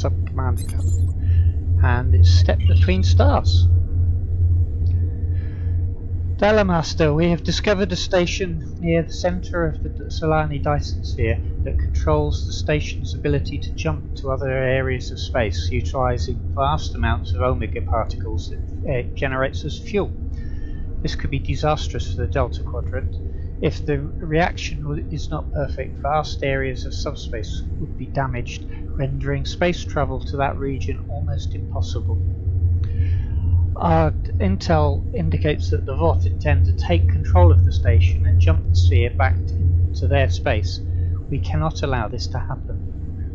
sub-commander and it's Step Between Stars. Dalamaster, we have discovered a station near the centre of the Solanae Dyson sphere that controls the station's ability to jump to other areas of space, utilising vast amounts of omega particles that it generates as fuel. This could be disastrous for the Delta Quadrant. If the reaction is not perfect, vast areas of subspace would be damaged, rendering space travel to that region almost impossible. Our intel indicates that the Voth intend to take control of the station and jump the sphere back to their space. We cannot allow this to happen.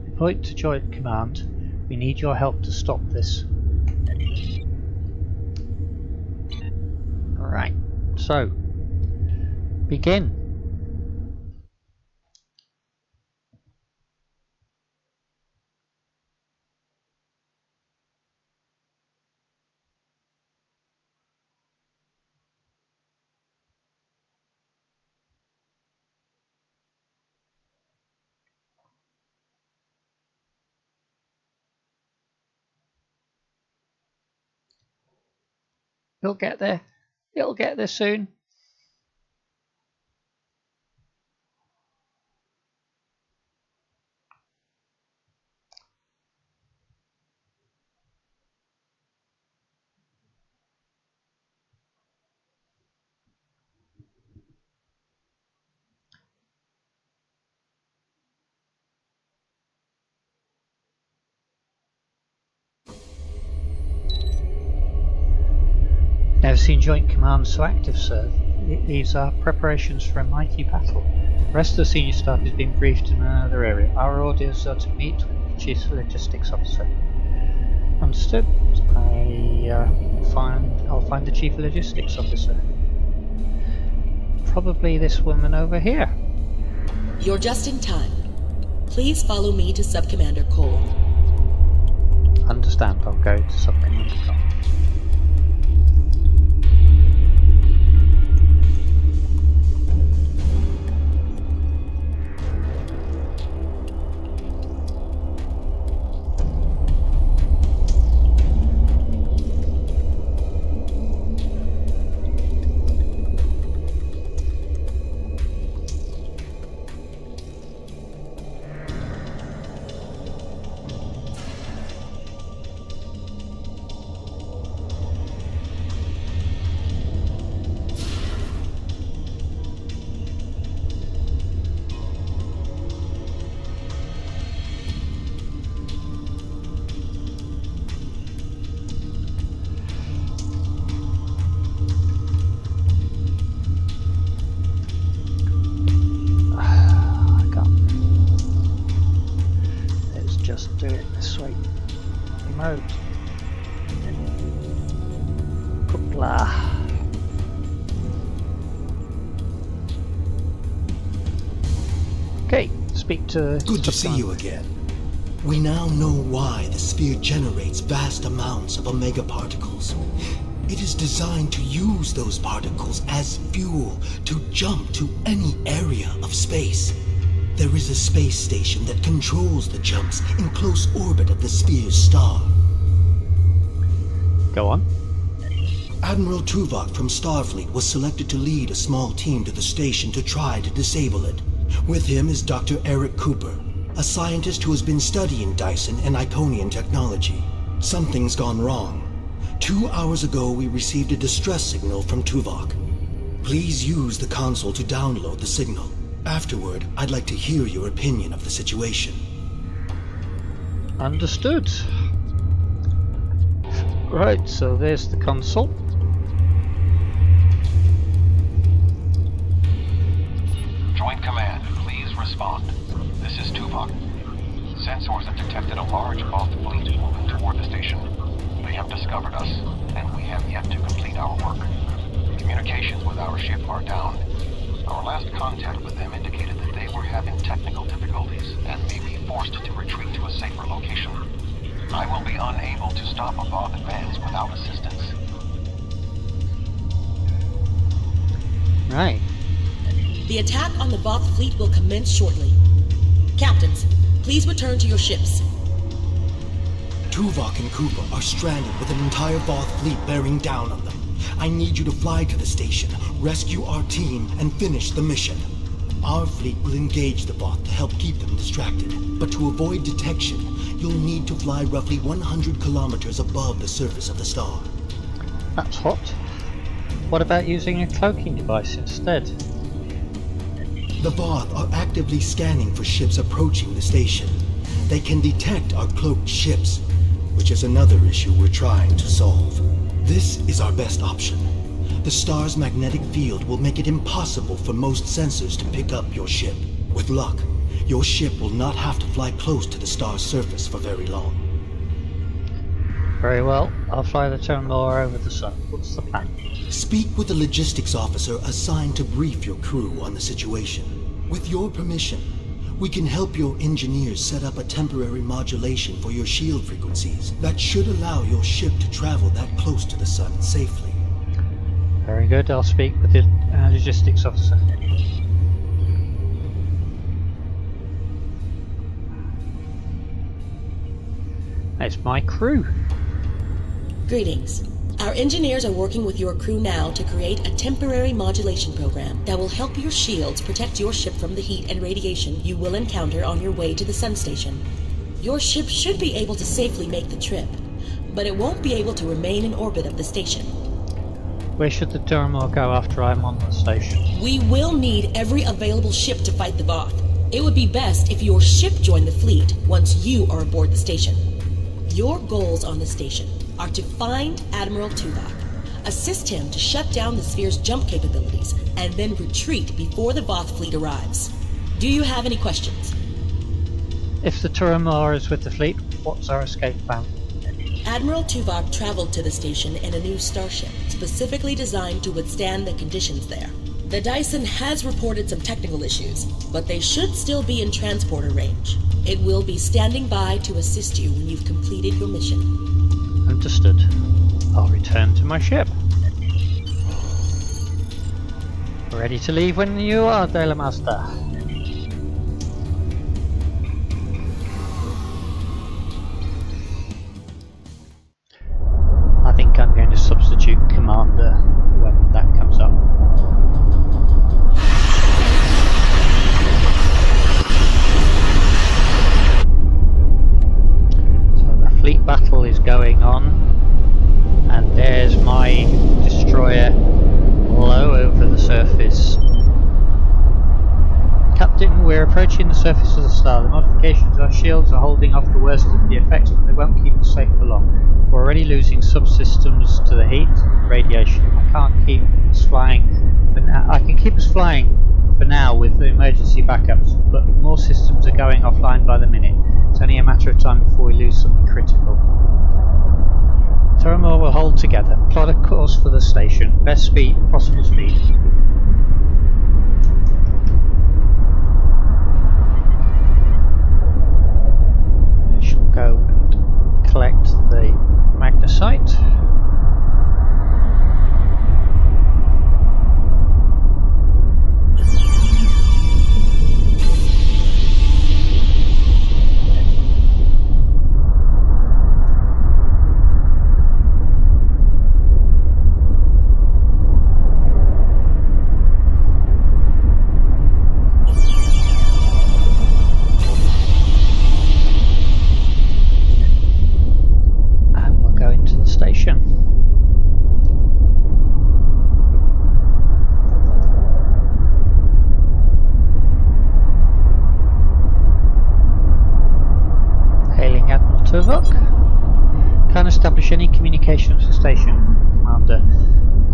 Report to Joint Command. We need your help to stop this. Right, so begin. He'll get there. He'll get there soon. Never Joint Command so active, sir. These are preparations for a mighty battle. The rest of the senior staff is being briefed in another area. Our orders are to meet with the Chief Logistics Officer. Understood. I uh, find I'll find the Chief Logistics Officer. Probably this woman over here. You're just in time. Please follow me to Subcommander Cole. Understand. I'll go to Subcommander Cole. To. Good to see you again. We now know why the sphere generates vast amounts of omega particles. It is designed to use those particles as fuel to jump to any area of space. There is a space station that controls the jumps in close orbit of the sphere's star. Go on. Admiral Tuvok from Starfleet was selected to lead a small team to the station to try to disable it. With him is Dr. Eric Cooper, a scientist who has been studying Dyson and Iconian technology. Something's gone wrong. Two hours ago, we received a distress signal from Tuvok. Please use the console to download the signal. Afterward, I'd like to hear your opinion of the situation. Understood. Right, so there's the console. Our ship are down. Our last contact with them indicated that they were having technical difficulties and may be forced to retreat to a safer location. I will be unable to stop a Voth advance without assistance. Right. The attack on the Voth fleet will commence shortly. Captains, please return to your ships. Tuvok and Cooper are stranded with an entire Voth fleet bearing down on them. I need you to fly to the station, rescue our team, and finish the mission. Our fleet will engage the Voth to help keep them distracted. But to avoid detection, you'll need to fly roughly 100 kilometers above the surface of the star. That's hot. What about using a cloaking device instead? The Voth are actively scanning for ships approaching the station. They can detect our cloaked ships, which is another issue we're trying to solve. This is our best option. The star's magnetic field will make it impossible for most sensors to pick up your ship. With luck, your ship will not have to fly close to the star's surface for very long. Very well, I'll fly the Terramar over the sun. What's the plan? Speak with the logistics officer assigned to brief your crew on the situation. With your permission, we can help your engineers set up a temporary modulation for your shield frequencies that should allow your ship to travel that close to the sun safely. Very good, I'll speak with the uh, logistics officer. It's my crew. Greetings. Our engineers are working with your crew now to create a temporary modulation program that will help your shields protect your ship from the heat and radiation you will encounter on your way to the sun station. Your ship should be able to safely make the trip, but it won't be able to remain in orbit of the station. Where should the Terramar go after I'm on the station? We will need every available ship to fight the Voth. It would be best if your ship joined the fleet once you are aboard the station. Your goals on the station are to find Admiral Tuvok, assist him to shut down the sphere's jump capabilities, and then retreat before the Voth fleet arrives. Do you have any questions? If the Terramar is with the fleet, what's our escape plan? Admiral Tuvok traveled to the station in a new starship, specifically designed to withstand the conditions there. The Dyson has reported some technical issues, but they should still be in transporter range. It will be standing by to assist you when you've completed your mission. Understood. I'll return to my ship. Ready to leave when you are, Dela Master. Can't keep flying for now. I can keep us flying for now with the emergency backups, but more systems are going offline by the minute. It's only a matter of time before we lose something critical. Terramar will hold together. Plot a course for the station. Best speed, possible speed. We shall go and collect the magnesite. Tuvok. Can't establish any communication with the station, Commander.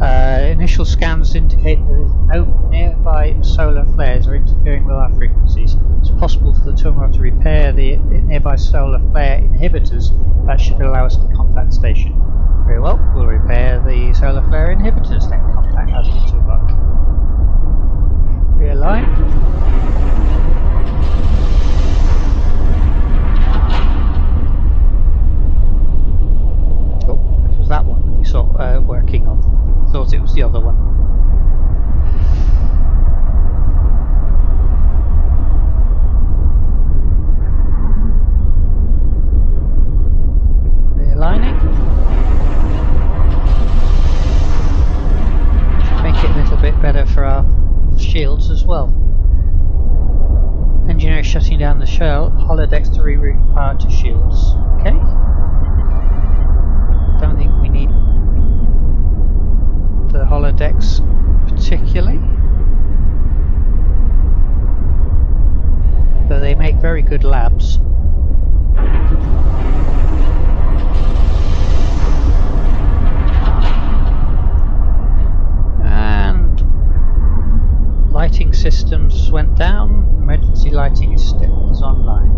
Uh, initial scans indicate that no nearby solar flares are interfering with our frequencies. It's possible for the Terminal to repair the nearby solar flare inhibitors that should allow us to contact station. Very well, we'll repair the solar flare inhibitors, then contact Admiral Tuvok. Realign. that one you saw uh, working on. Thought it was the other one. The lining. Make it a little bit better for our shields as well. Engineer shutting down the shell, Holodeck to reroute power to shields. Okay. The holodecks particularly. But they make very good labs. And lighting systems went down, emergency lighting is, still, is online.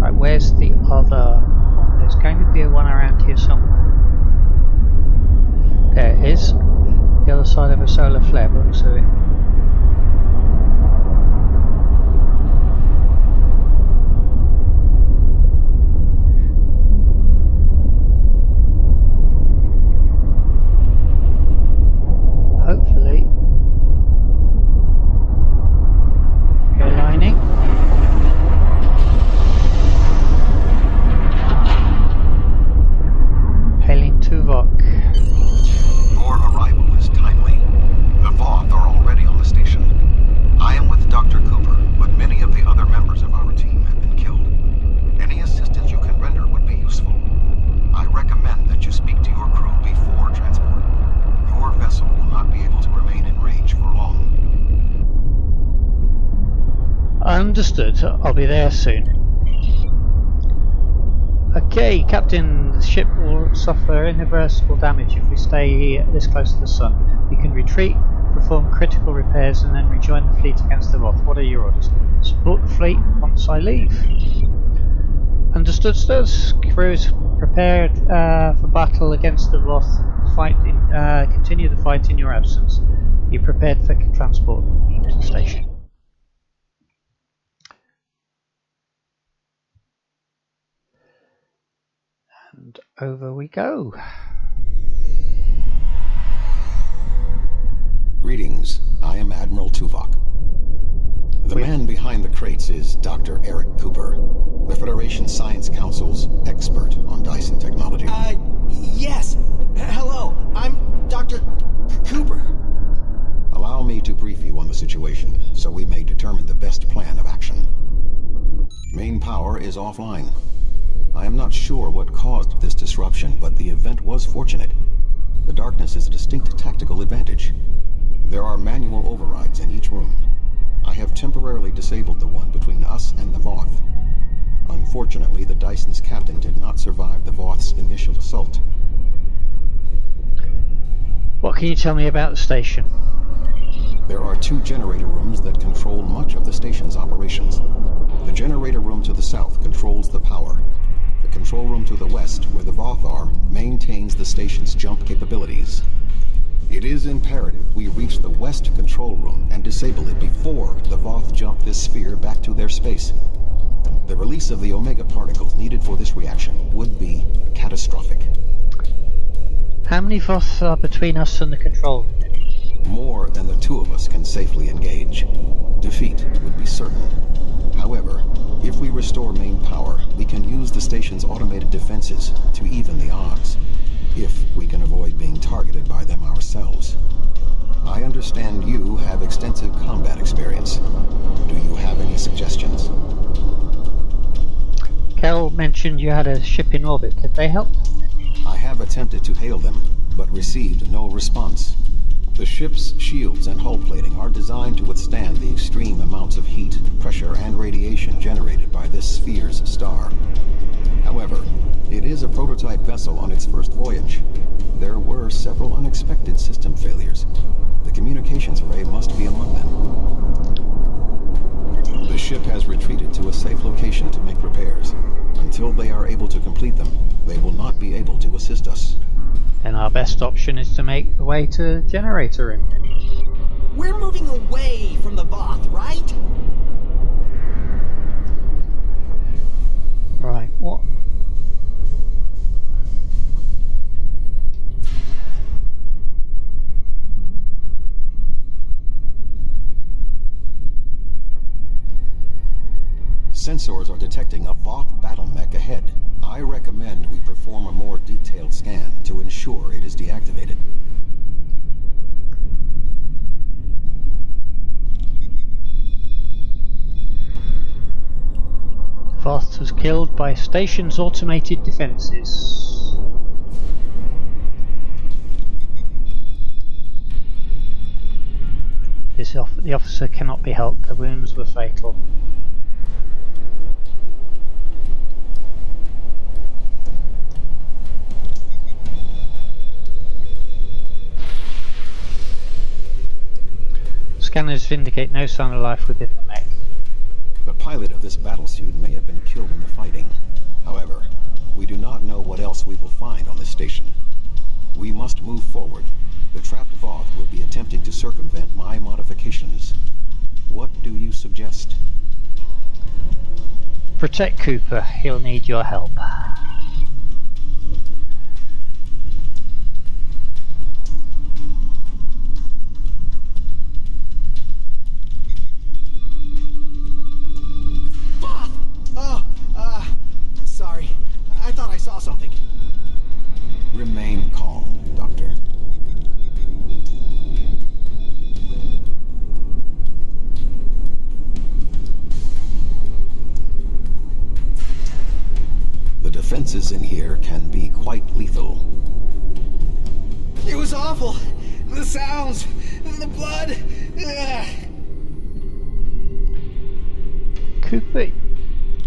Right, where's the other one? There's going to be a one around here somewhere. There it is. The other side of a solar flare, but it hopefully airlining. Hailing Tuvok. Your arrival is timely. The Voth are already on the station. I am with Dr. Cooper, but many of the other members of our team have been killed. Any assistance you can render would be useful. I recommend that you speak to your crew before transport. Your vessel will not be able to remain in range for long. Understood. I'll be there soon. Okay, Captain, the ship will suffer irreversible damage if we stay this close to the sun. We can retreat, perform critical repairs, and then rejoin the fleet against the Roth. What are your orders? Support the fleet once I leave. Understood, sirs. Crew is prepared uh, for battle against the Roth. Fight in, uh, continue the fight in your absence. Be prepared for transport to the station. And over we go. Greetings. I am Admiral Tuvok. The man behind the crates is Dr. Eric Cooper, the Federation Science Council's expert on Dyson technology. Uh, yes. H- Hello, I'm Dr. Cooper. Allow me to brief you on the situation so we may determine the best plan of action. Main power is offline. I am not sure what caused this disruption, but the event was fortunate. The darkness is a distinct tactical advantage. There are manual overrides in each room. I have temporarily disabled the one between us and the Voth. Unfortunately, the Dyson's captain did not survive the Voth's initial assault. What can you tell me about the station? There are two generator rooms that control much of the station's operations. The generator room to the south controls the power. Control room to the west, where the Voth are, maintains the station's jump capabilities. It is imperative we reach the west control room and disable it before the Voth jump this sphere back to their space. The release of the Omega particles needed for this reaction would be catastrophic. How many Voth are between us and the control room? More than the two of us can safely engage. Defeat would be certain. However, if we restore main power, we can use the station's automated defenses to even the odds. If we can avoid being targeted by them ourselves. I understand you have extensive combat experience. Do you have any suggestions? Kel mentioned you had a ship in orbit. Could they help? I have attempted to hail them, but received no response. The ship's shields and hull plating are designed to withstand the extreme amounts of heat, pressure, and radiation generated by this sphere's star. However, it is a prototype vessel on its first voyage. There were several unexpected system failures. The communications array must be among them. The ship has retreated to a safe location to make repairs. Until they are able to complete them, they will not be able to assist us. Then our best option is to make the way to generator room. We're moving away from the Voth, right? Right, what? Sensors are detecting a Voth battle mech ahead. I recommend we perform a more detailed scan to ensure it is deactivated. Voth was killed by station's automated defences. This off the officer cannot be helped, the wounds were fatal. scanners vindicate no sign of life within the mech. The pilot of this battlesuit may have been killed in the fighting. However, we do not know what else we will find on this station. We must move forward. The trapped Voth will be attempting to circumvent my modifications. What do you suggest? Protect Cooper. He'll need your help.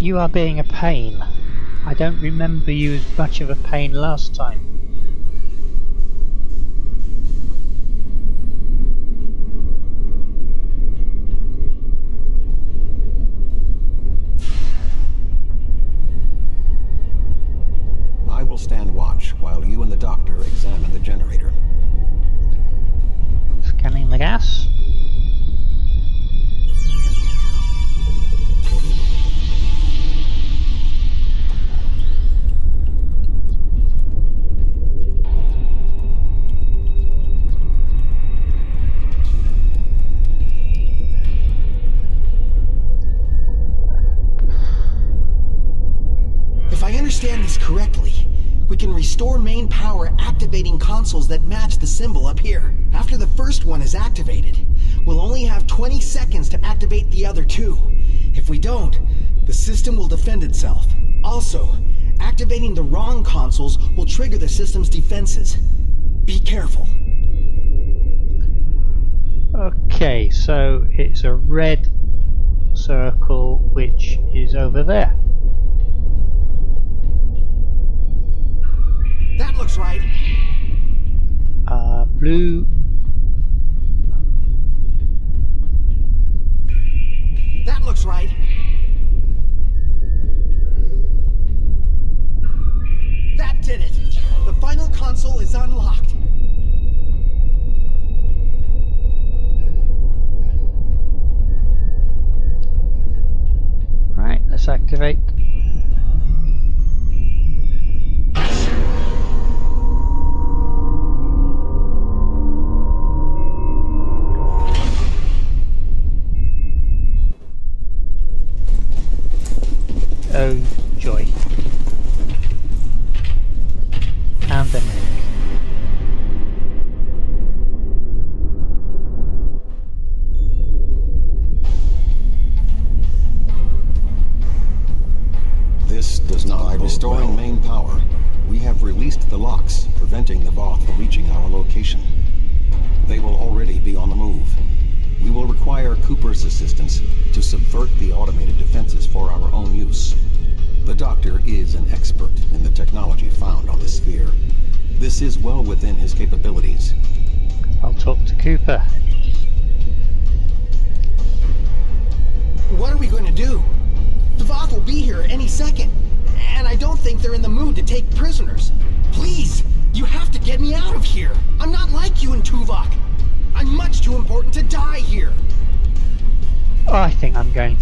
you are being a pain. I don't remember you as much of a pain last time. system's defenses. Be careful. Okay, so it's a red circle which is over there. That looks right. Uh, blue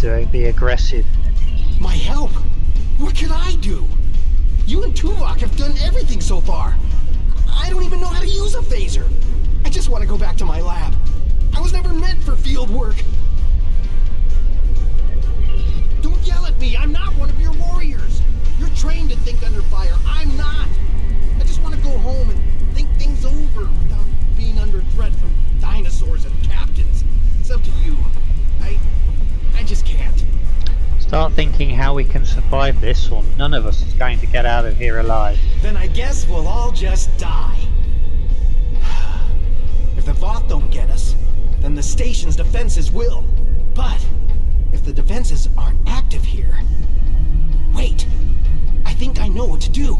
doing, be aggressive. Thinking how we can survive this, or none of us is going to get out of here alive. Then I guess we'll all just die. If the Voth don't get us, then the station's defenses will. But if the defenses aren't active here... Wait! I think I know what to do.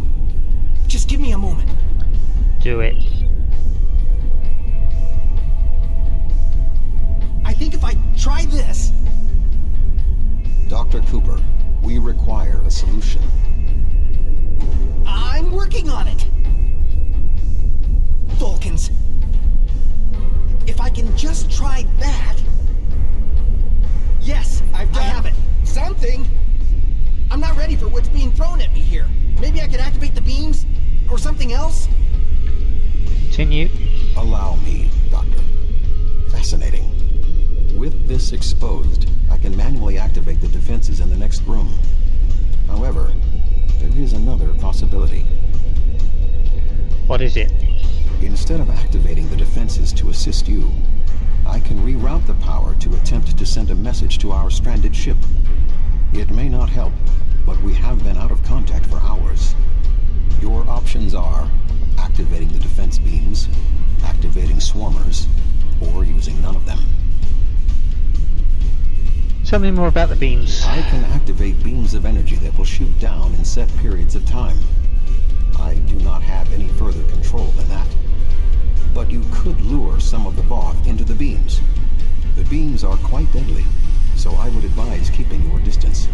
Continue. Allow me, Doctor. Fascinating. With this exposed, I can manually activate the defenses in the next room. However, there is another possibility. What is it? Instead of activating the defenses to assist you, I can reroute the power to attempt to send a message to our stranded ship. It may not help, but we have been out of contact for hours. Your options are activating the defense beams, activating swarmers, or using none of them. Tell me more about the beams. I can activate beams of energy that will shoot down in set periods of time. I do not have any further control than that. But you could lure some of the Voth into the beams. The beams are quite deadly, so I would advise keeping your distance.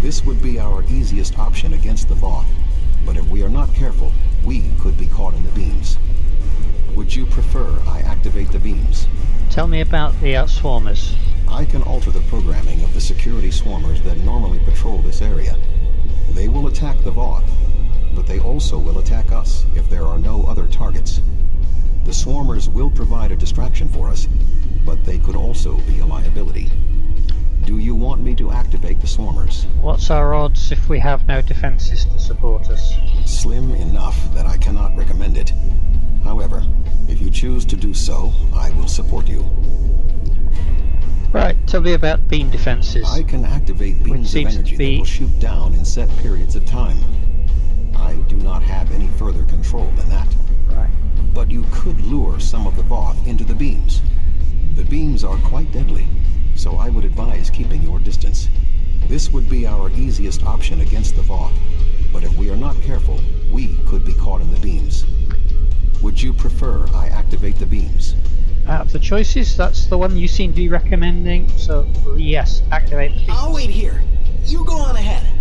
This would be our easiest option against the Voth, but if we are not careful, we could be caught in the beams. Would you prefer I activate the beams? Tell me about the uh, swarmers. I can alter the programming of the security swarmers that normally patrol this area. They will attack the Voth, but they also will attack us if there are no other targets. The swarmers will provide a distraction for us, but they could also be a liability. Do you want me to activate the swarmers? What's our odds if we have no defenses to support us? Slim enough that I cannot recommend it. However, if you choose to do so, I will support you. Right, tell me about beam defenses. I can activate beams of energy be- that will shoot down in set periods of time. I do not have any further control than that. Right. But you could lure some of the Voth into the beams. The beams are quite deadly, so I would advise keeping your distance. This would be our easiest option against the Voth, but if we are not careful, we could be caught in the beams. Would you prefer I activate the beams? Out of the choices, that's the one you seem to be recommending, so yes, activate the beam. I'll wait here. You go on ahead.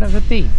I walk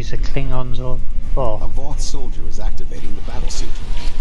of the are Klingons or Voth. A Voth soldier is activating the battlesuit. it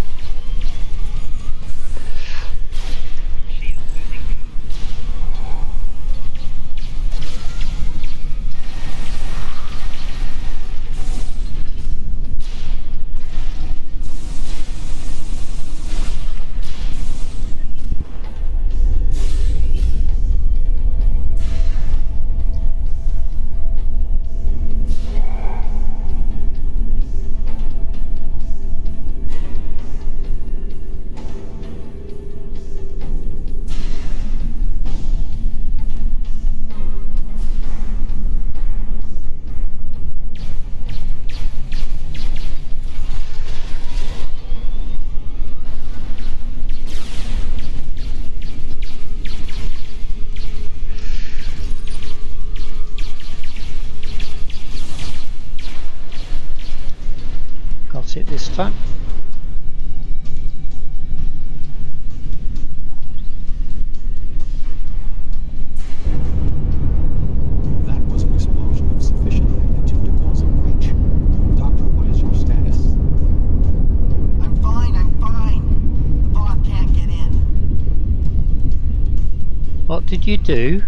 do?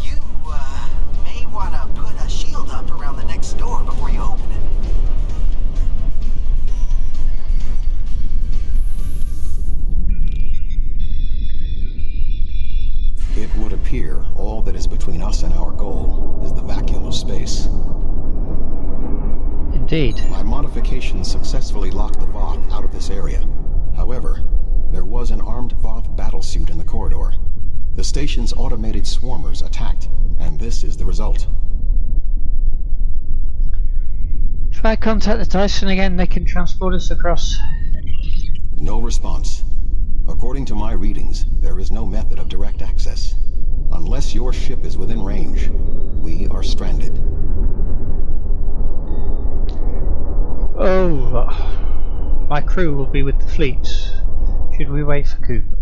You, uh, may want to put a shield up around the next door before you open it. It would appear all that is between us and our goal is the vacuum of space. Indeed. My modifications successfully locked the Voth out of this area. However, there was an armed Voth battlesuit in the corridor. The station's automated swarmers attacked, and this is the result. Try contact the Dyson again, they can transport us across. No response. According to my readings, there is no method of direct access. Unless your ship is within range, we are stranded. Oh, my crew will be with the fleet. Should we wait for Cooper?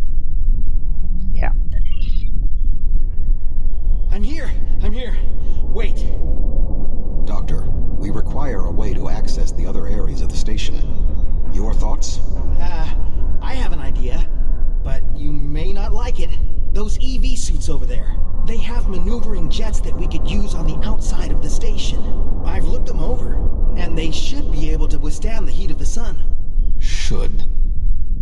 I'm here, I'm here. Wait. Doctor, we require a way to access the other areas of the station. Your thoughts? Uh, I have an idea, but you may not like it. Those EV suits over there. They have maneuvering jets that we could use on the outside of the station. I've looked them over, and they should be able to withstand the heat of the sun. Should.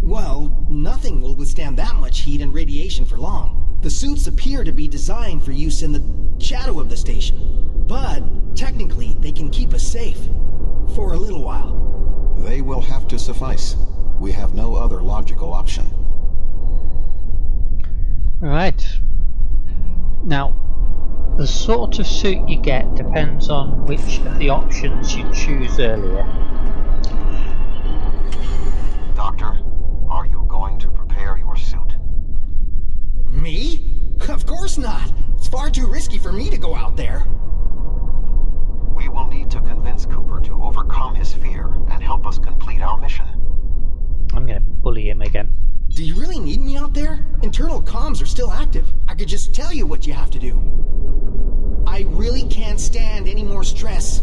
Well, nothing will withstand that much heat and radiation for long. The suits appear to be designed for use in the shadow of the station. But, technically, they can keep us safe. For a little while. They will have to suffice. We have no other logical option. Right. Now, the sort of suit you get depends on which of the options you choose earlier. Doctor, are you going to prepare your suit? Me? Of course not. It's far too risky for me to go out there. We will need to convince Cooper to overcome his fear and help us complete our mission. I'm gonna bully him again. Do you really need me out there? Internal comms are still active. I could just tell you what you have to do. I really can't stand any more stress.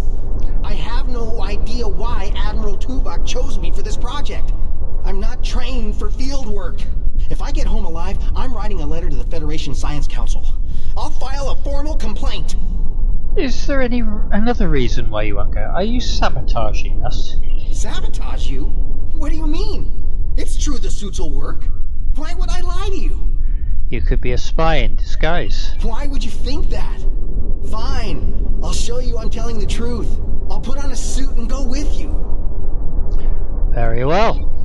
I have no idea why Admiral Tuvok chose me for this project. I'm not trained for field work. If I get home alive, I'm writing a letter to the Federation Science Council. I'll file a formal complaint. Is there any another reason why you won't go? Are you sabotaging us? Sabotage you? What do you mean? It's true the suits will work. Why would I lie to you? You could be a spy in disguise. Why would you think that? Fine. I'll show you I'm telling the truth. I'll put on a suit and go with you. Very well.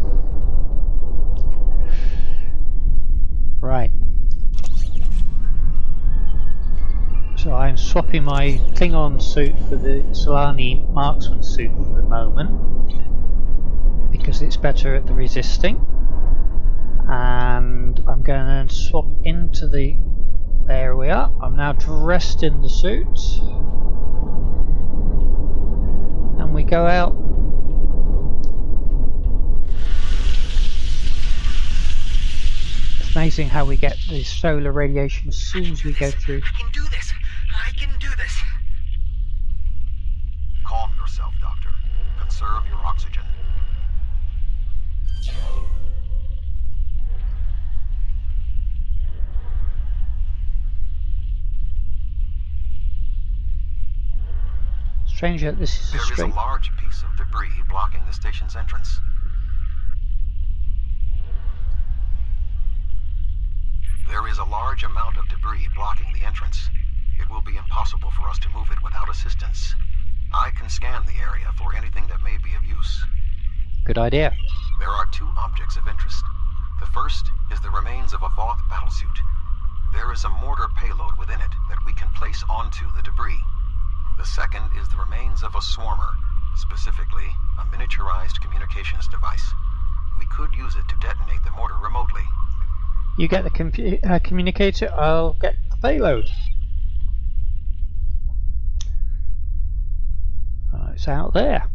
Right. So I'm swapping my Klingon suit for the Solanae marksman suit for the moment because it's better at the resisting. And I'm going to swap into the there we are. I'm now dressed in the suit. And we go out amazing how we get the solar radiation as soon as we go through. I can do this. I can do this. Calm yourself, Doctor. Conserve your oxygen. Strange that this is a There is a large piece of debris blocking the station's entrance. There is a large amount of debris blocking the entrance. It will be impossible for us to move it without assistance. I can scan the area for anything that may be of use. Good idea. There are two objects of interest. The first is the remains of a Voth battlesuit. There is a mortar payload within it that we can place onto the debris. The second is the remains of a swarmer, specifically a miniaturized communications device. We could use it to detonate the mortar remotely. You get the uh, communicator, I'll get the payload. Uh, it's out there.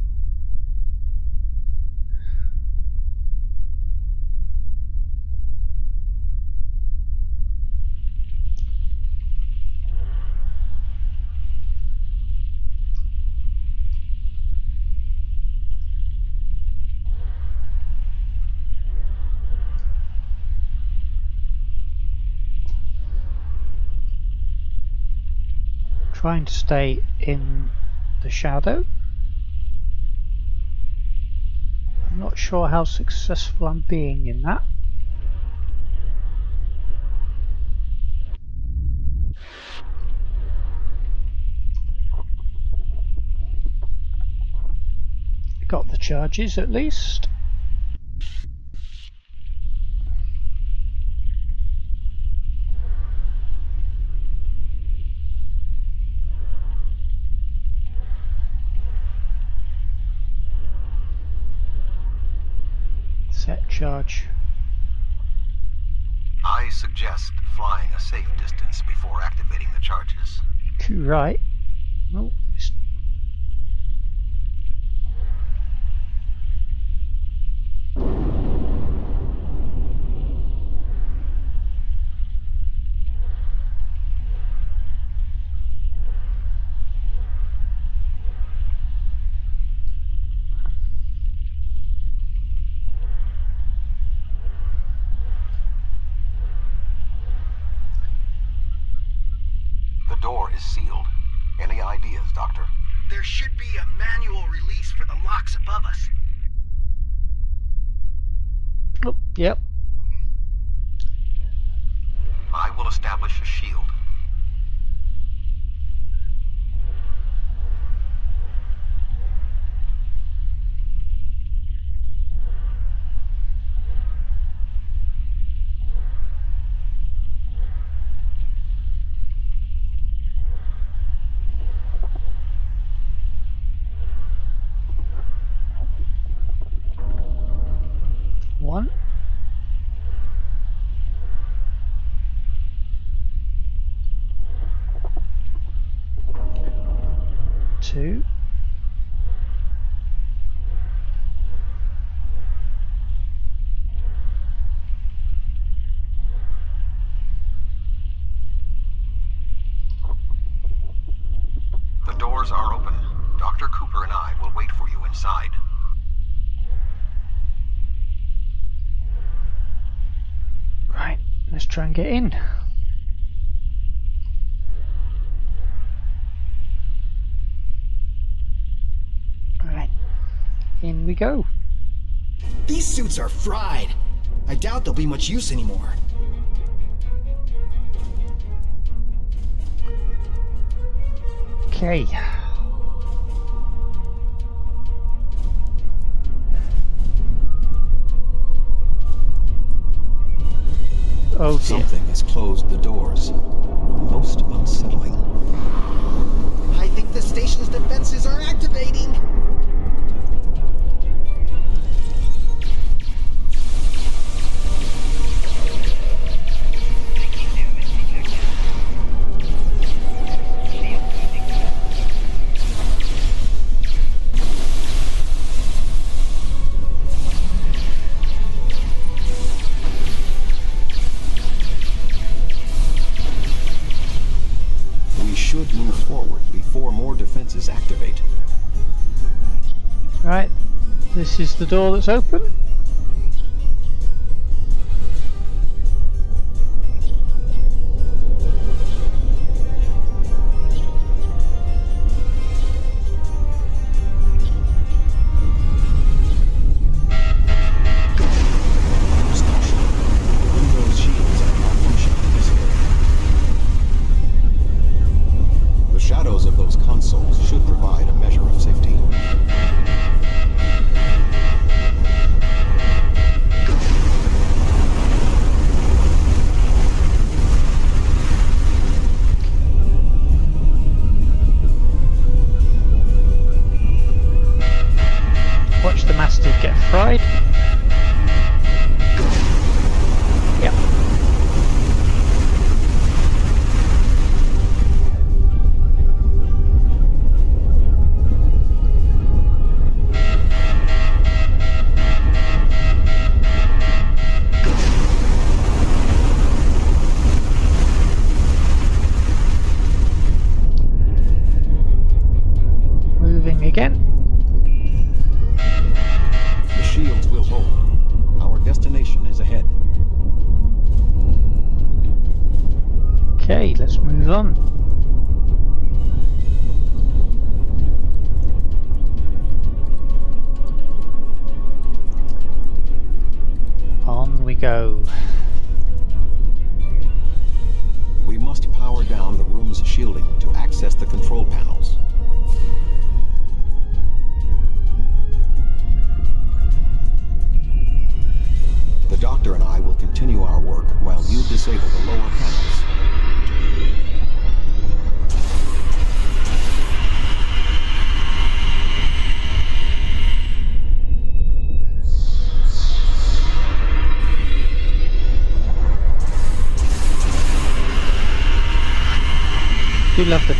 Trying to stay in the shadow. I'm not sure how successful I'm being in that. Got the charges at least. Charge. I suggest flying a safe distance before activating the charges. Right. Oh, Try and get in. Right, in we go. These suits are fried. I doubt they'll be much use anymore. Okay. Oh dear. Something has closed the doors. Most unsettling. I think the station's defenses are activating. is activate. Right, this is the door that's open.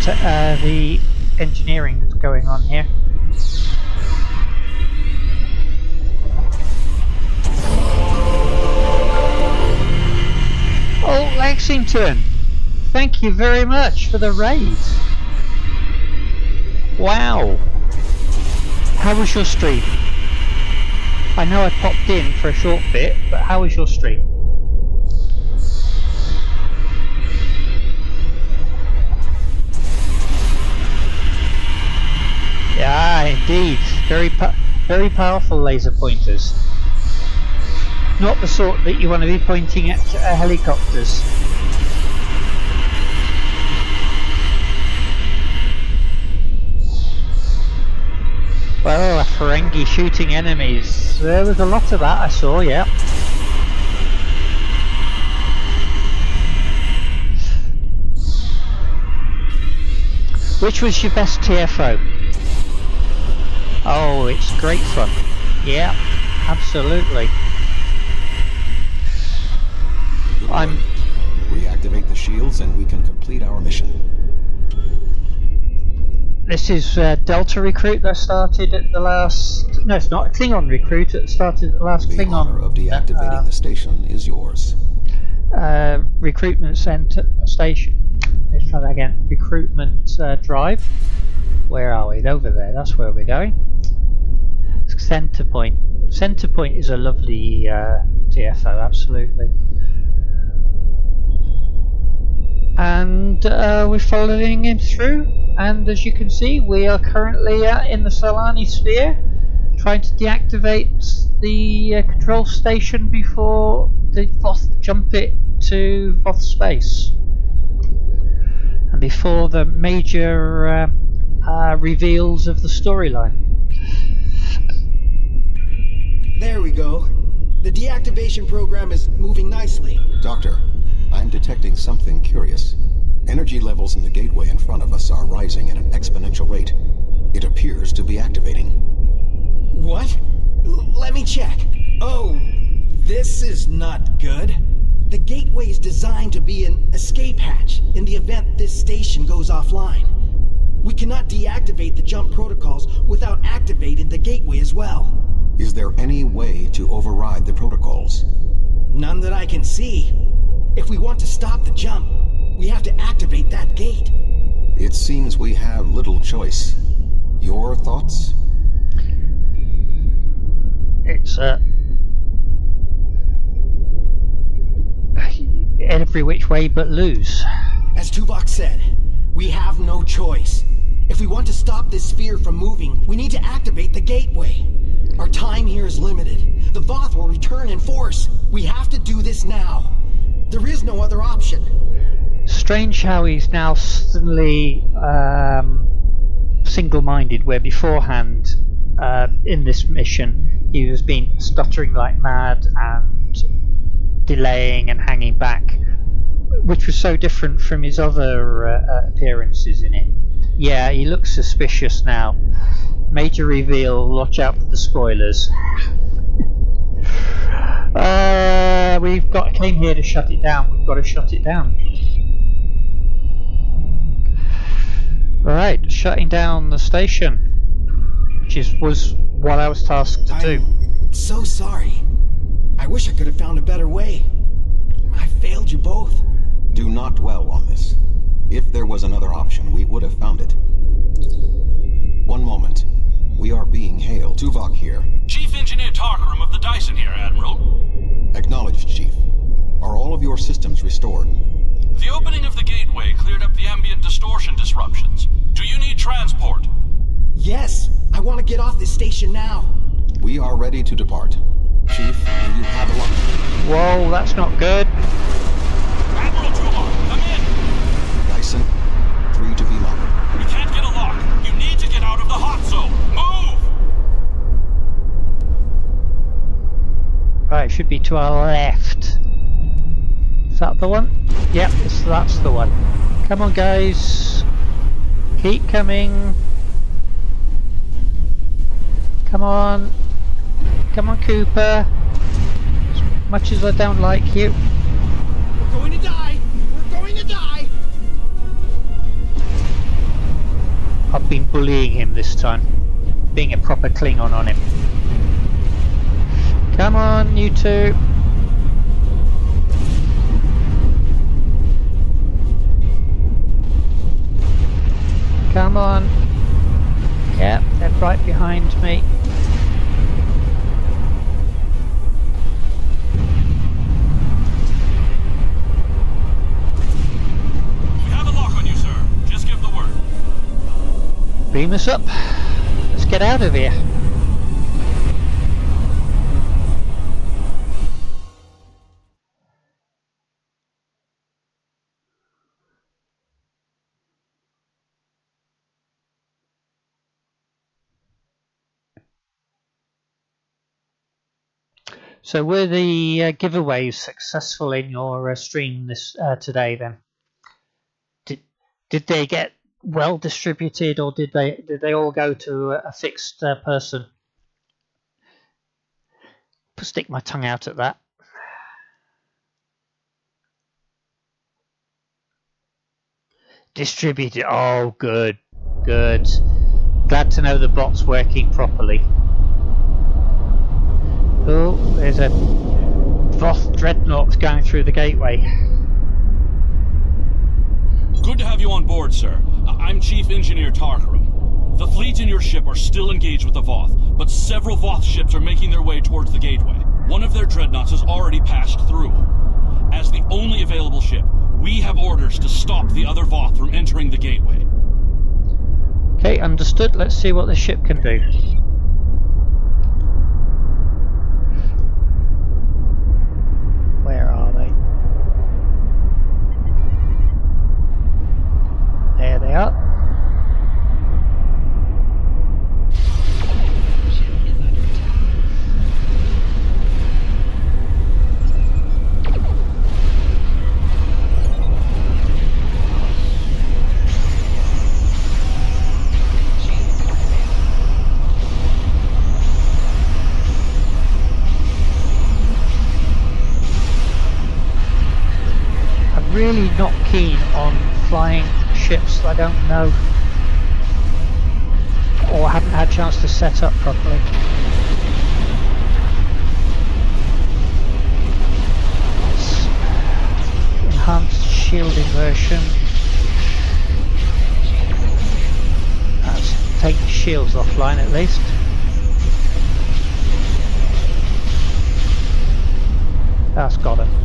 Uh, the engineering that's going on here. Oh, Lexington! Thank you very much for the raid. Wow. How was your stream? I know I popped in for a short bit, but how was your stream? Indeed. Very, very powerful laser pointers. Not the sort that you want to be pointing at uh, helicopters. Well, a Ferengi shooting enemies. There was a lot of that I saw, yeah. Which was your best TFO? Oh, it's great fun. Yeah, absolutely. I'm-. Reactivate the shields and we can complete our mission. This is uh, Delta Recruit that started at the last. No, it's not. Klingon Recruit that started at the last The Klingon. honor of deactivating uh, the station is yours. uh, recruitment center station. Let's try that again. Recruitment uh, drive. Where are we? Over there. That's where we're going. Center point. Center point is a lovely uh, TFO. Absolutely. And uh, we're following him through. And as you can see, we are currently uh, in the Solanae sphere, trying to deactivate the uh, control station before the Voth jump it to Voth space, and before the major uh, uh, reveals of the storyline. There we go. The deactivation program is moving nicely. Doctor, I'm detecting something curious. Energy levels in the gateway in front of us are rising at an exponential rate. It appears to be activating. What? L- let me check. Oh, this is not good. The gateway is designed to be an escape hatch in the event this station goes offline. We cannot deactivate the jump protocols without activating the gateway as well. Is there any way to override the protocols? None that I can see. If we want to stop the jump, we have to activate that gate. It seems we have little choice. Your thoughts? it's uh, every which way but lose. As Tuvok said, we have no choice. If we want to stop this sphere from moving, we need to activate the gateway. Our time here is limited. The Voth will return in force. We have to do this now. There is no other option. Strange how he's now suddenly um, single-minded, where beforehand uh, in this mission he was being stuttering like mad and delaying and hanging back, which was so different from his other uh, uh appearances in it. Yeah, he looks suspicious now. Major reveal, watch out for the spoilers. uh, we've got came here to shut it down. We've got to shut it down. Alright, shutting down the station, which is was what I was tasked to I'm do. So sorry. I wish I could have found a better way. I failed you both. Do not dwell on this. If there was another option, we would have found it. One moment. We are being hailed. Tuvok here. Chief Engineer Tarkaram of the Dyson here, Admiral. Acknowledged, Chief. Are all of your systems restored? The opening of the gateway cleared up the ambient distortion disruptions. Do you need transport? Yes, I want to get off this station now. We are ready to depart. Chief, do you have a lock? Whoa, that's not good. Right, it should be to our left. Is that the one? Yep, it's, that's the one. Come on, guys. Keep coming. Come on. Come on, Cooper. As much as I don't like you. We're going to die. We're going to die. I've been bullying him this time. Being a proper Klingon on him. Come on, you two. Come on. Yep, they're right behind me. We have a lock on you, sir. Just give the word. Beam us up. Let's get out of here. So were the uh, giveaways successful in your uh, stream this uh, today then? Did did they get well distributed or did they did they all go to a, a fixed uh, person? Stick my tongue out at that. Distributed. Oh, good, good. Glad to know the bot's working properly. Oh, there's a Voth dreadnought going through the gateway. Good to have you on board, sir. I'm Chief Engineer Tarkaram. The fleet and your ship are still engaged with the Voth, but several Voth ships are making their way towards the gateway. One of their dreadnoughts has already passed through. As the only available ship, we have orders to stop the other Voth from entering the gateway. Okay, understood. Let's see what the ship can do. Where are they? There they are. Really not keen on flying ships that I don't know or haven't had a chance to set up properly. Let's enhanced shield inversion. Let's take the shields offline at least. That's got him.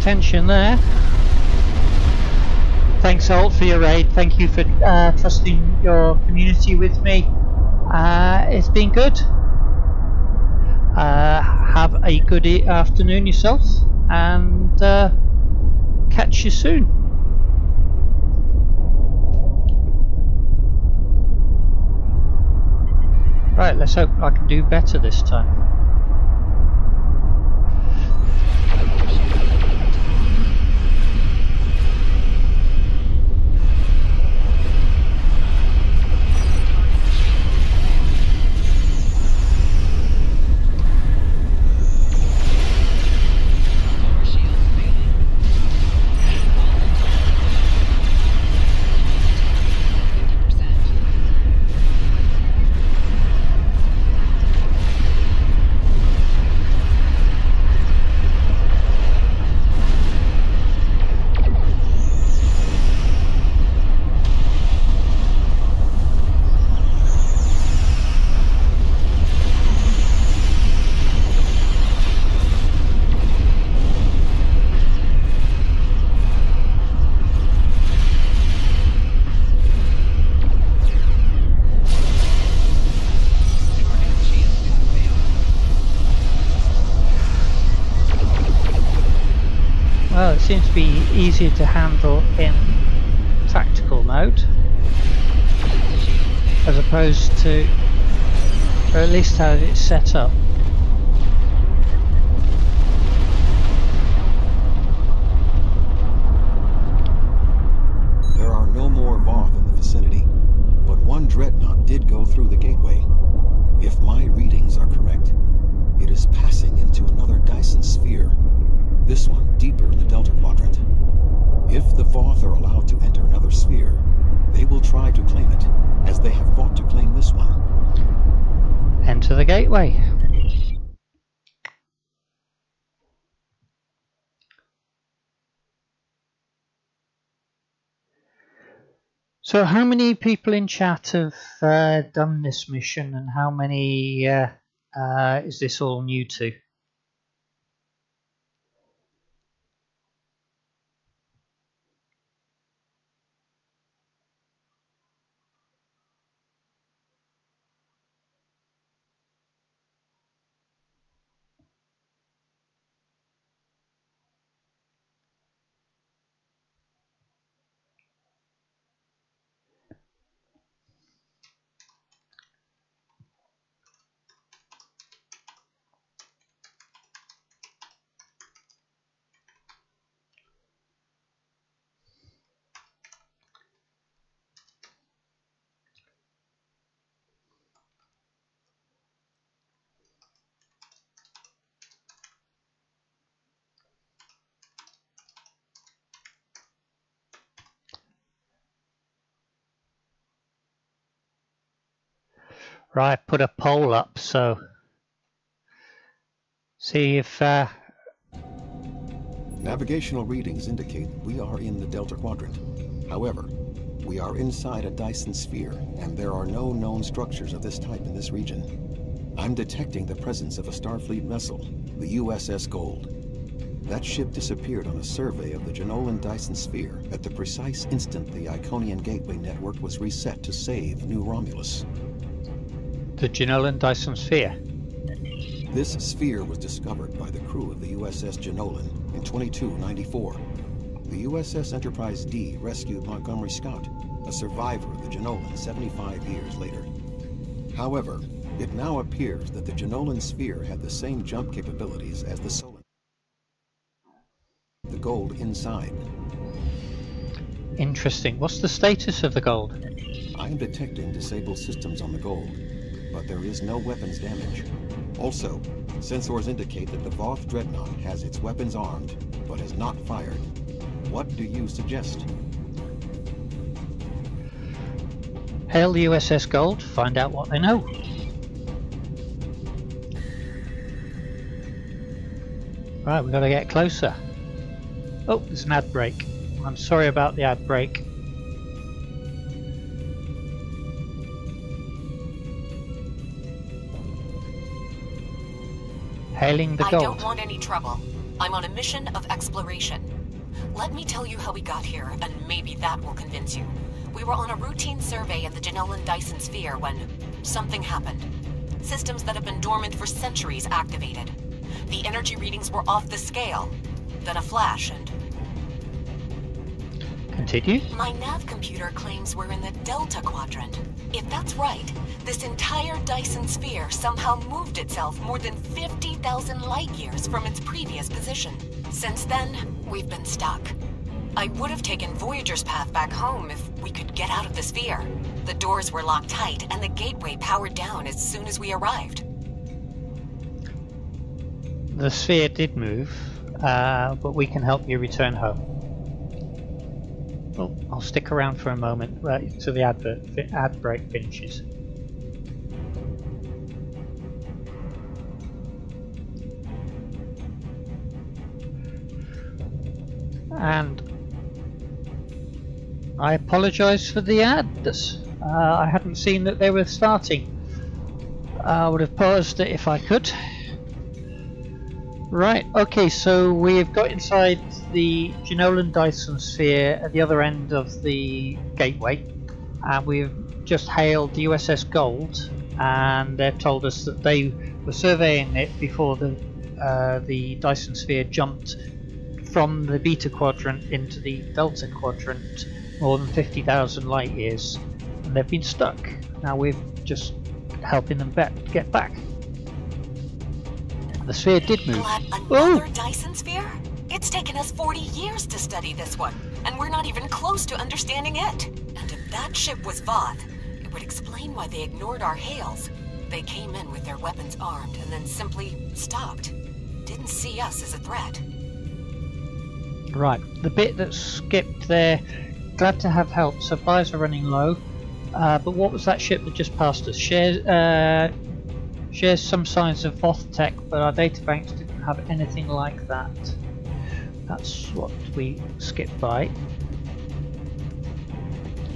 Attention there. Thanks, Alt, for your aid. Thank you for uh, trusting your community with me. Uh, it's been good. Uh, have a good afternoon yourself, and uh, catch you soon. Right, let's hope I can do better this time. Easier to handle in tactical mode as opposed to, or at least how it's set up. There are no more Voth in the vicinity, but one dreadnought did go through the gateway. If my readings are correct, it is passing into another Dyson sphere. This one deeper in the Delta Quadrant. If the Voth are allowed to enter another sphere, they will try to claim it, as they have fought to claim this one. Enter the gateway. So, how many people in chat have uh, done this mission, and how many uh, uh, is this all new to? Right, put a poll up so see if uh, Navigational readings indicate we are in the Delta Quadrant. However, we are inside a Dyson sphere, and there are no known structures of this type in this region. I'm detecting the presence of a Starfleet vessel, the USS Gold. That ship disappeared on a survey of the Jenolan Dyson sphere at the precise instant the Iconian Gateway network was reset to save New Romulus. The Jenolan Dyson Sphere. This sphere was discovered by the crew of the USS Jenolan in 2294. The USS Enterprise D rescued Montgomery Scott, a survivor of the Jenolan 75 years later. However, it now appears that the Jenolan sphere had the same jump capabilities as the Solon. The gold inside. Interesting. What's the status of the gold? I am detecting disabled systems on the gold, but there is no weapons damage. Also, sensors indicate that the Voth Dreadnought has its weapons armed, but has not fired. What do you suggest? Hail the USS Gold, find out what they know. Right, we've got to get closer. Oh, there's an ad break. I'm sorry about the ad break. Hailing the I gold. don't want any trouble. I'm on a mission of exploration. Let me tell you how we got here, and maybe that will convince you. We were on a routine survey of the Jenolan Dyson sphere when something happened. Systems that have been dormant for centuries activated. The energy readings were off the scale. Then a flash, and My nav computer claims we're in the Delta Quadrant. If that's right, this entire Dyson sphere somehow moved itself more than 50,000 light years from its previous position. Since then, we've been stuck. I would have taken Voyager's path back home if we could get out of the sphere. The doors were locked tight and the gateway powered down as soon as we arrived. The sphere did move, uh, but we can help you return home. Well, I'll stick around for a moment right, till the advert, ad break finishes. And I apologise for the ads. Uh, I hadn't seen that they were starting. I would have paused it if I could. Right, okay, so we've got inside the Jenolan Dyson sphere at the other end of the gateway, and we've just hailed the USS Gold, and they've told us that they were surveying it before the uh, the Dyson sphere jumped from the Beta Quadrant into the Delta Quadrant more than 50,000 light years, and they've been stuck. Now we're just helping them get back. The sphere did move. Another Dyson sphere? It's taken us 40 years to study this one, and we're not even close to understanding it. And if that ship was Voth, it would explain why they ignored our hails. They came in with their weapons armed and then simply stopped. Didn't see us as a threat. Right, the bit that skipped there. Glad to have help. Supplies are running low. Uh, but what was that ship that just passed us? Shares, uh, shares some signs of Voth tech, but our databanks didn't have anything like that. That's what we skipped by.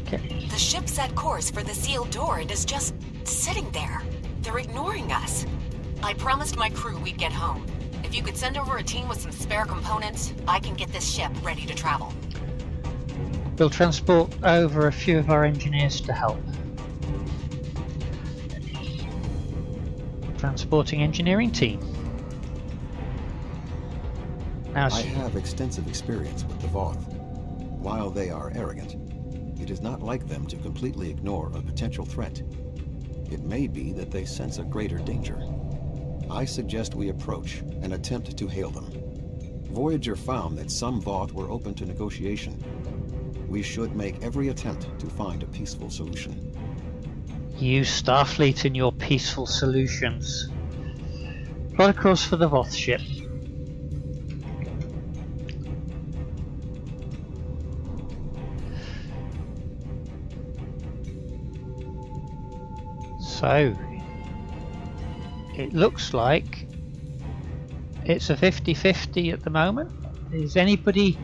Okay. The ship set course for the sealed door and is just sitting there. They're ignoring us. I promised my crew we'd get home. If you could send over a team with some spare components, I can get this ship ready to travel. We'll transport over a few of our engineers to help. Transporting engineering team. Now, I have extensive experience with the Voth. While they are arrogant, it is not like them to completely ignore a potential threat. It may be that they sense a greater danger. I suggest we approach and attempt to hail them. Voyager found that some Voth were open to negotiation. We should make every attempt to find a peaceful solution. Use Starfleet in your peaceful solutions. Plot a course for the Voth ship. So, it looks like it's a 50-50 at the moment. Is anybody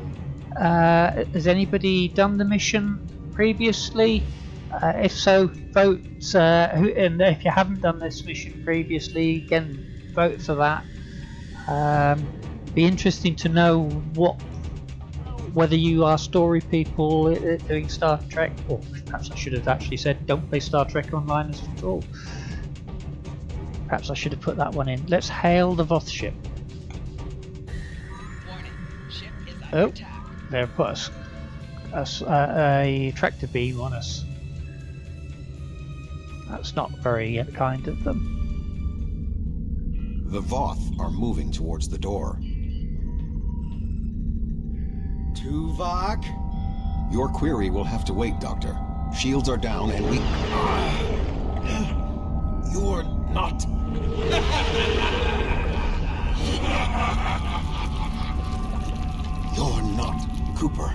uh, has anybody done the mission previously? Uh, if so, vote. Uh, who, and if you haven't done this mission previously, again, vote for that. Um, be interesting to know what whether you are story people uh, doing Star Trek, or perhaps I should have actually said don't play Star Trek Online at all. Perhaps I should have put that one in. Let's hail the Voth ship. Oh, they've put us, us uh, a tractor beam on us. That's not very uh, kind of them. The Voth are moving towards the door. Tuvok? Your query will have to wait, Doctor. Shields are down and we... You're not. You're not Cooper.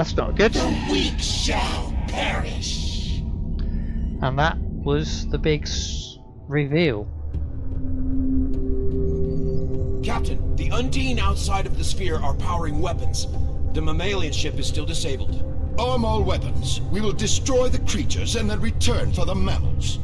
That's not good. Weak shall perish. And that was the big s- reveal. Captain, the Undine outside of the sphere are powering weapons. The mammalian ship is still disabled. Arm all weapons. We will destroy the creatures and then return for the mammals.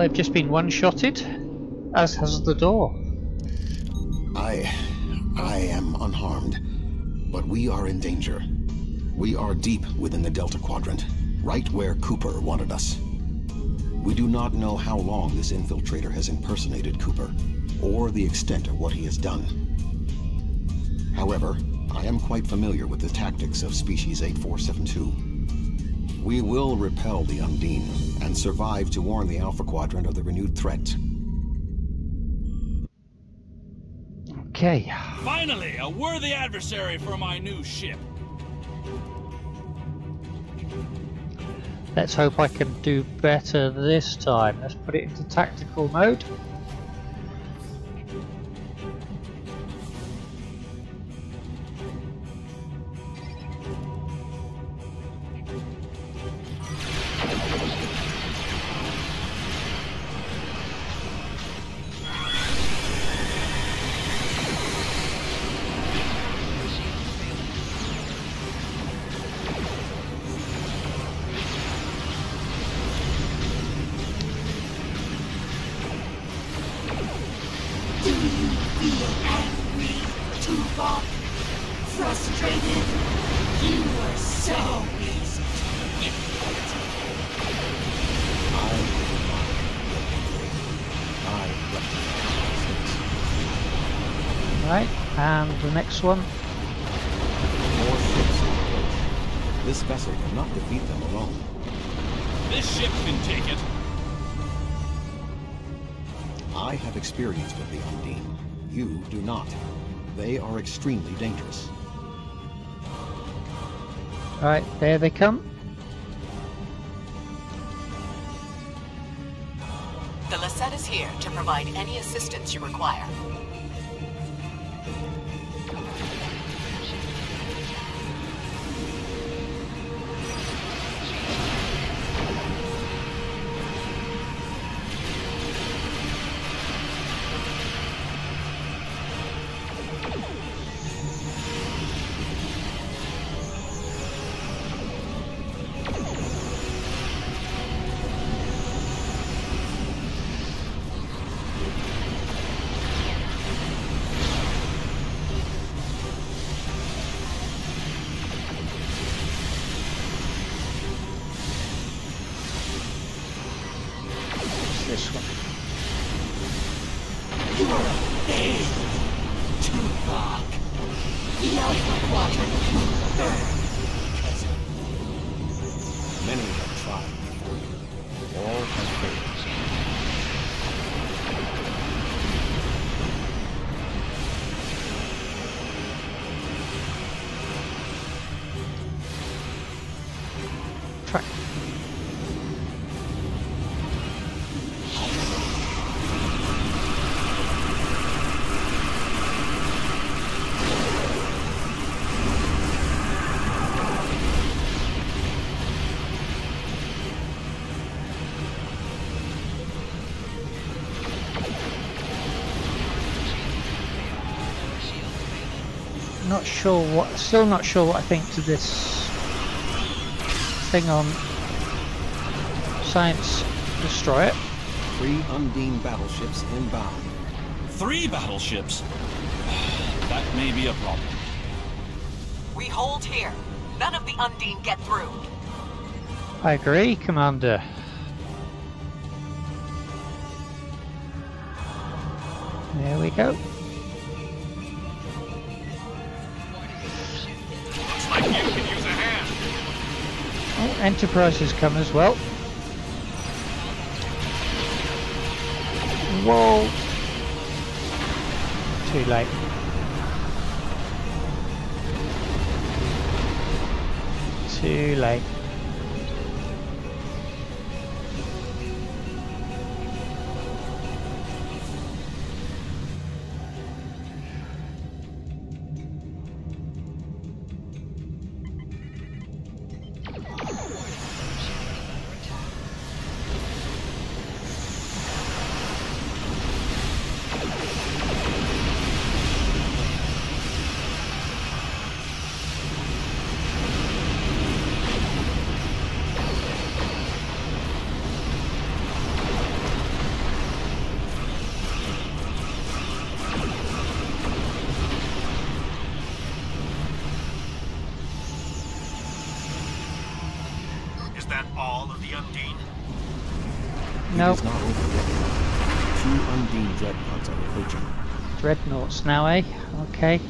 They've just been one-shotted, as has the door. I... I am unharmed. But we are in danger. We are deep within the Delta Quadrant, right where Cooper wanted us. We do not know how long this infiltrator has impersonated Cooper, or the extent of what he has done. However, I am quite familiar with the tactics of Species 8472. We will repel the Undine, and survive to warn the Alpha Quadrant of the renewed threat. Okay. Finally, a worthy adversary for my new ship. Let's hope I can do better this time. Let's put it into tactical mode. Next one. More ships approach. This vessel cannot defeat them alone. This ship can take it. I have experience with the Undine. You do not. They are extremely dangerous. Alright, there they come. The Lasset is here to provide any assistance you require. Not sure what. Still not sure what I think to this thing on Science Destroy It. Three Undine battleships inbound. Three battleships? that may be a problem. We hold here. None of the Undine get through. I agree, Commander. There we go. Enterprise has come as well. Whoa! Too late. Too late. Nope. Is not over yet. Two Undine dreadnoughts are approaching. Dreadnoughts now, eh? Okay.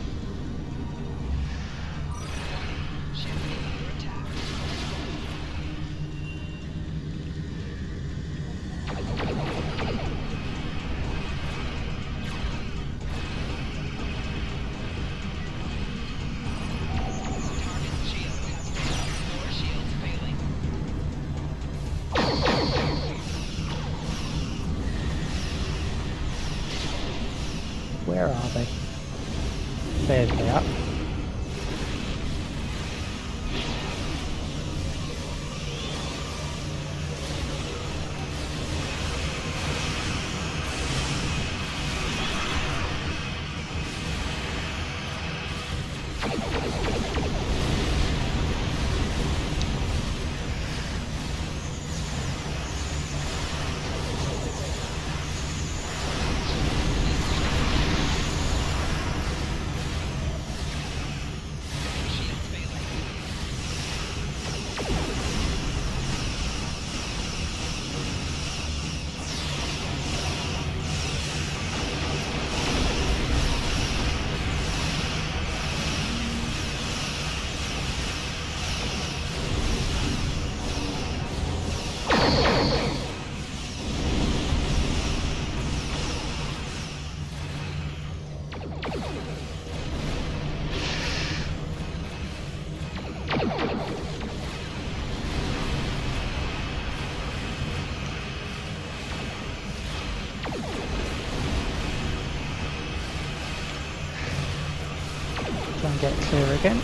Try and get clear again.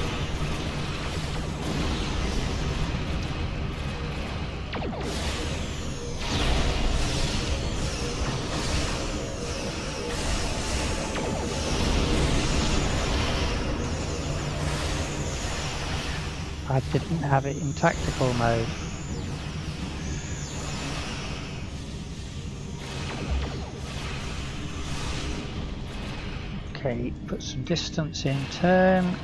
I didn't have it in tactical mode. Okay, put some distance in turn.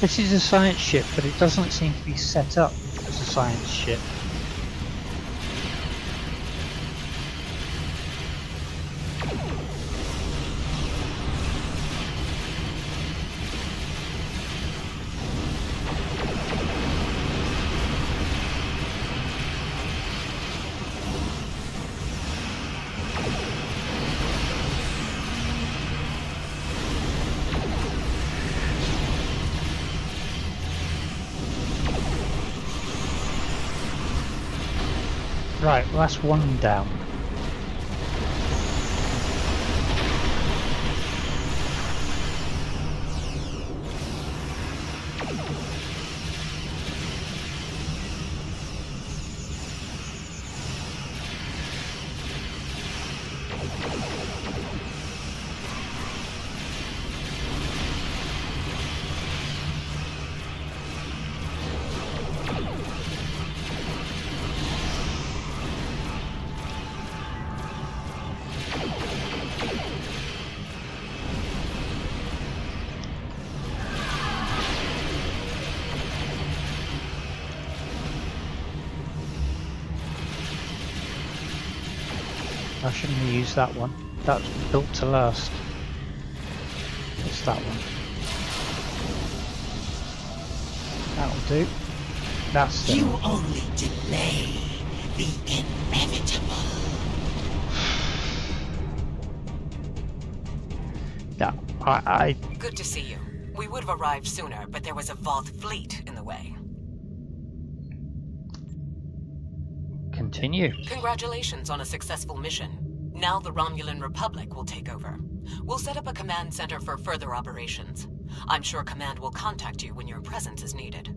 This is a science ship, but it doesn't seem to be set up as a science ship. That's one down. I shouldn't have used that one. That's built to last. It's that one? That'll do. That's the You only delay the inevitable. Yeah, I, I Good to see you. We would have arrived sooner, but there was a Voth fleet in the way. Continue. Congratulations on a successful mission. Now the Romulan Republic will take over. We'll set up a command center for further operations. I'm sure Command will contact you when your presence is needed.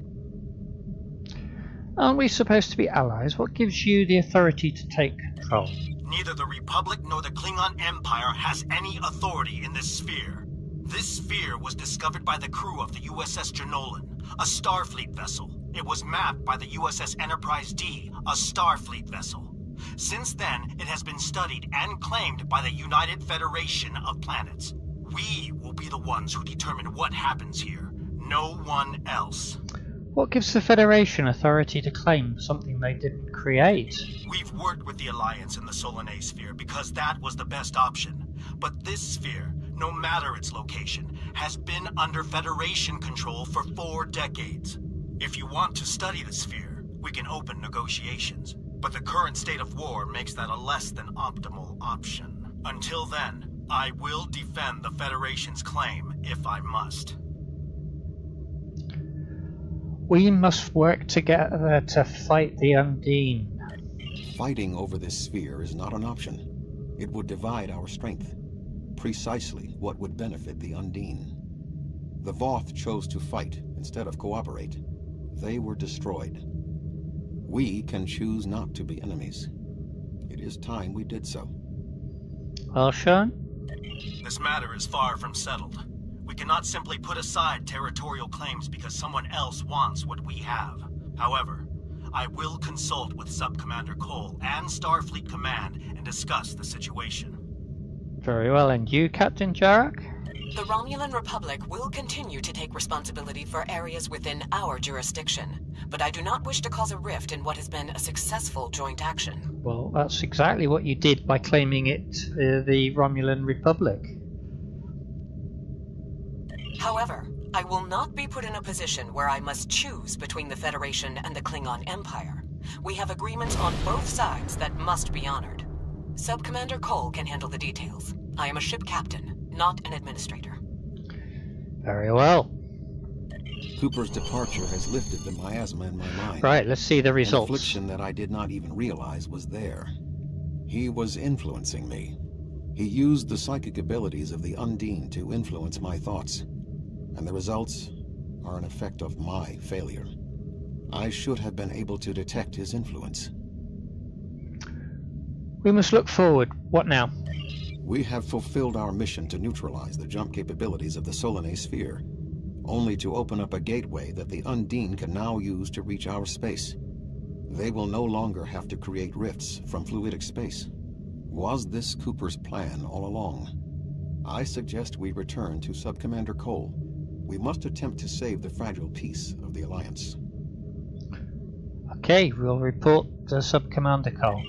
Aren't we supposed to be allies? What gives you the authority to take control? Neither the Republic nor the Klingon Empire has any authority in this sphere. This sphere was discovered by the crew of the USS Jenolan, a Starfleet vessel. It was mapped by the USS Enterprise D, a Starfleet vessel. Since then, it has been studied and claimed by the United Federation of Planets. We will be the ones who determine what happens here. No one else. What gives the Federation authority to claim something they didn't create? We've worked with the Alliance in the Solanae sphere because that was the best option. But this sphere, no matter its location, has been under Federation control for four decades. If you want to study the sphere, we can open negotiations. But the current state of war makes that a less than optimal option. Until then, I will defend the Federation's claim if I must. We must work together to fight the Undine. Fighting over this sphere is not an option. It would divide our strength. Precisely what would benefit the Undine. The Voth chose to fight instead of cooperate. They were destroyed. We can choose not to be enemies. It is time we did so. Well, Sean? This matter is far from settled. We cannot simply put aside territorial claims because someone else wants what we have. However, I will consult with Sub-Commander Cole and Starfleet Command and discuss the situation. Very well, and you, Captain Jarak? The Romulan Republic will continue to take responsibility for areas within our jurisdiction, but I do not wish to cause a rift in what has been a successful joint action. Well, that's exactly what you did by claiming it uh, the Romulan Republic. However, I will not be put in a position where I must choose between the Federation and the Klingon Empire. We have agreements on both sides that must be honored. Sub-Commander Cole can handle the details. I am a ship captain, not an administrator. Very well. Cooper's departure has lifted the miasma in my mind. Right, let's see the An results. affliction that I did not even realize was there. He was influencing me. He used the psychic abilities of the Undine to influence my thoughts. And the results are an effect of my failure. I should have been able to detect his influence. We must look forward. What now? We have fulfilled our mission to neutralize the jump capabilities of the Solanae sphere, only to open up a gateway that the Undine can now use to reach our space. They will no longer have to create rifts from fluidic space. Was this Cooper's plan all along? I suggest we return to Subcommander Cole. We must attempt to save the fragile peace of the Alliance. Okay, we'll report to Sub-Commander Cole.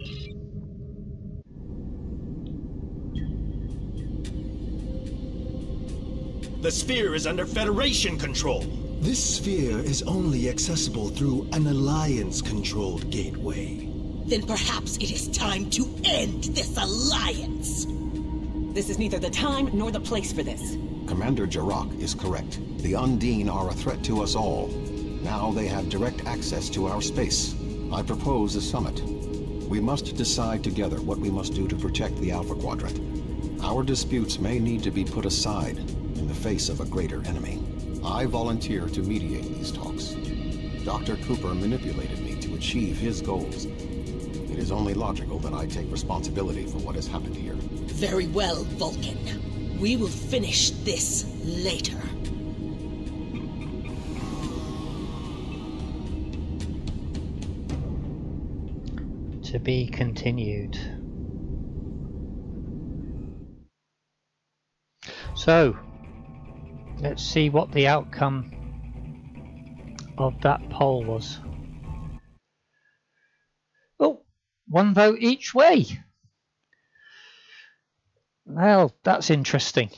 The sphere is under Federation control. This sphere is only accessible through an Alliance-controlled gateway. Then perhaps it is time to end this alliance. This is neither the time nor the place for this. Commander Jarak is correct. The Undine are a threat to us all. Now they have direct access to our space. I propose a summit. We must decide together what we must do to protect the Alpha Quadrant. Our disputes may need to be put aside in the face of a greater enemy. I volunteer to mediate these talks. Dr. Cooper manipulated me to achieve his goals. It is only logical that I take responsibility for what has happened here. Very well, Vulcan. We will finish this later. To be continued. So, let's see what the outcome of that poll was. Oh, one vote each way. Well, that's interesting.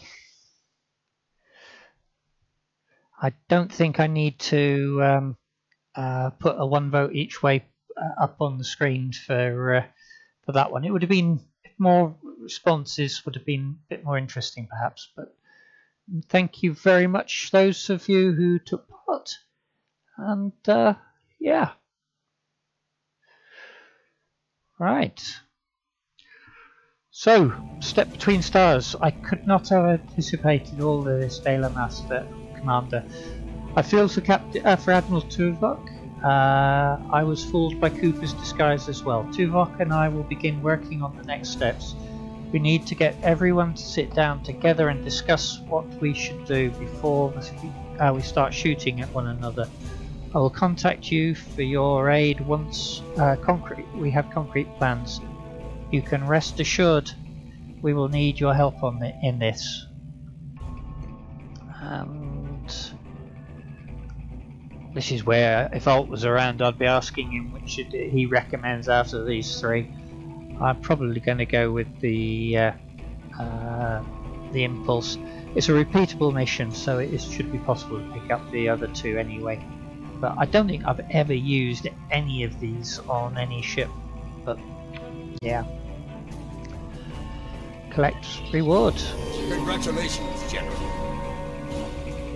I don't think I need to um, uh, put a one vote each way uh, up on the screen for uh, for that one. It would have been more responses would have been a bit more interesting, perhaps. But thank you very much, those of you who took part, and uh, yeah, right. So, Step Between Stars. I could not have anticipated all of this, Dela Master Commander. I feel for, Captain, uh, for Admiral Tuvok. Uh, I was fooled by Cooper's disguise as well. Tuvok and I will begin working on the next steps. We need to get everyone to sit down together and discuss what we should do before uh, we start shooting at one another. I will contact you for your aid once uh, concrete we have concrete plans. You can rest assured we will need your help on the, in this. And this is where, if Alt was around, I'd be asking him which he recommends out of these three. I'm probably going to go with the uh, uh, the Impulse. It's a repeatable mission, so it should be possible to pick up the other two anyway. But I don't think I've ever used any of these on any ship. But yeah collect reward. Congratulations, General.